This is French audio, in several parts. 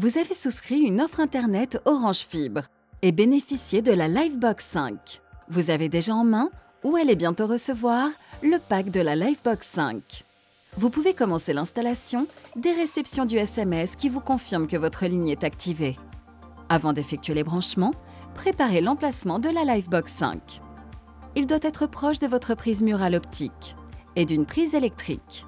Vous avez souscrit une offre Internet Orange Fibre et bénéficié de la Livebox 5. Vous avez déjà en main, ou allez bientôt recevoir, le pack de la Livebox 5. Vous pouvez commencer l'installation des réceptions du SMS qui vous confirme que votre ligne est activée. Avant d'effectuer les branchements, préparez l'emplacement de la Livebox 5. Il doit être proche de votre prise murale optique et d'une prise électrique.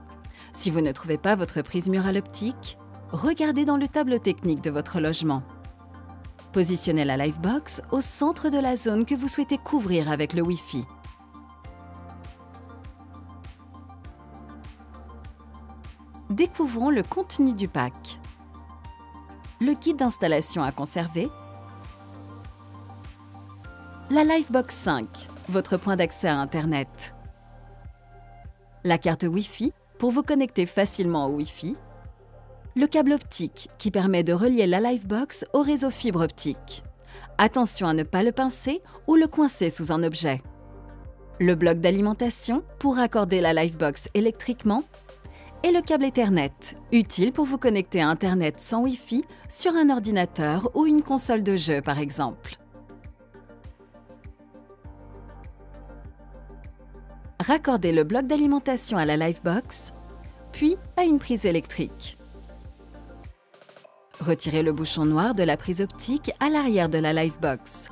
Si vous ne trouvez pas votre prise murale optique, regardez dans le tableau technique de votre logement. Positionnez la Livebox au centre de la zone que vous souhaitez couvrir avec le Wi-Fi. Découvrons le contenu du pack. Le guide d'installation à conserver. La Livebox 5, votre point d'accès à Internet. La carte Wi-Fi pour vous connecter facilement au Wi-Fi le câble optique qui permet de relier la Livebox au réseau fibre optique. Attention à ne pas le pincer ou le coincer sous un objet. Le bloc d'alimentation pour raccorder la Livebox électriquement et le câble Ethernet, utile pour vous connecter à Internet sans Wi-Fi sur un ordinateur ou une console de jeu par exemple. Raccordez le bloc d'alimentation à la Livebox, puis à une prise électrique. Retirez le bouchon noir de la prise optique à l'arrière de la Livebox.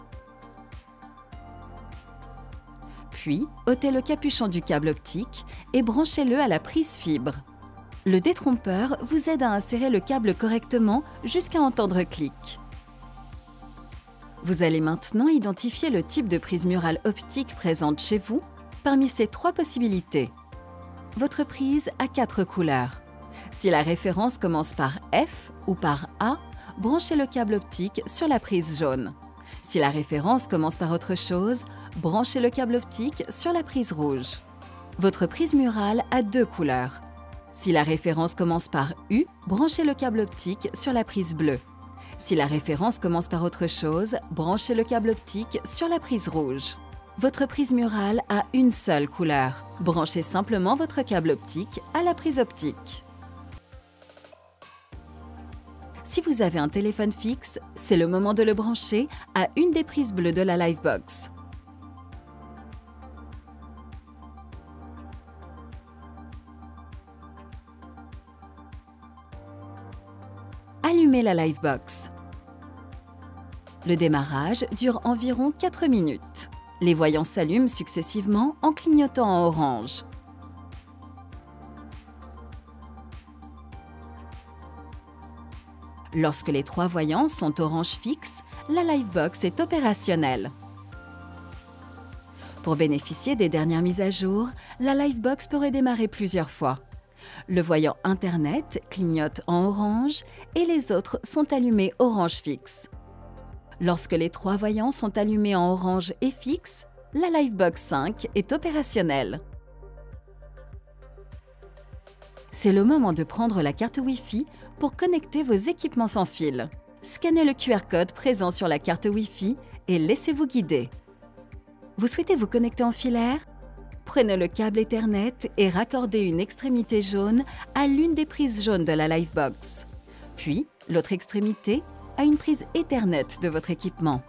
Puis, ôtez le capuchon du câble optique et branchez-le à la prise fibre. Le détrompeur vous aide à insérer le câble correctement jusqu'à entendre clic. Vous allez maintenant identifier le type de prise murale optique présente chez vous parmi ces trois possibilités. Votre prise a quatre couleurs. Si la référence commence par F ou par A, branchez le câble optique sur la prise jaune. Si la référence commence par autre chose, branchez le câble optique sur la prise rouge. Votre prise murale a deux couleurs. Si la référence commence par U, branchez le câble optique sur la prise bleue. Si la référence commence par autre chose, branchez le câble optique sur la prise rouge. Votre prise murale a une seule couleur. Branchez simplement votre câble optique à la prise optique. Si vous avez un téléphone fixe, c'est le moment de le brancher à une des prises bleues de la Livebox. Allumez la Livebox. Le démarrage dure environ 4 minutes. Les voyants s'allument successivement en clignotant en orange. Lorsque les trois voyants sont orange fixe, la Livebox est opérationnelle. Pour bénéficier des dernières mises à jour, la Livebox peut redémarrer plusieurs fois. Le voyant Internet clignote en orange et les autres sont allumés orange fixe. Lorsque les trois voyants sont allumés en orange et fixe, la Livebox 5 est opérationnelle. C'est le moment de prendre la carte Wi-Fi pour connecter vos équipements sans fil. Scannez le QR code présent sur la carte Wi-Fi et laissez-vous guider. Vous souhaitez vous connecter en filaire? Prenez le câble Ethernet et raccordez une extrémité jaune à l'une des prises jaunes de la Livebox. Puis, l'autre extrémité à une prise Ethernet de votre équipement.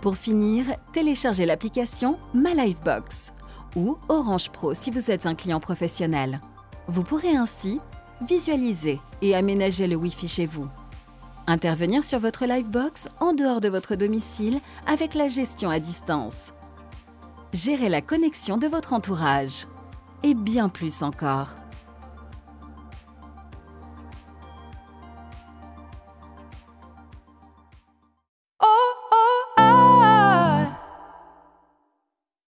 Pour finir, téléchargez l'application Ma Livebox ou Orange Pro si vous êtes un client professionnel. Vous pourrez ainsi visualiser et aménager le Wi-Fi chez vous. Intervenir sur votre Livebox en dehors de votre domicile avec la gestion à distance. Gérer la connexion de votre entourage. Et bien plus encore.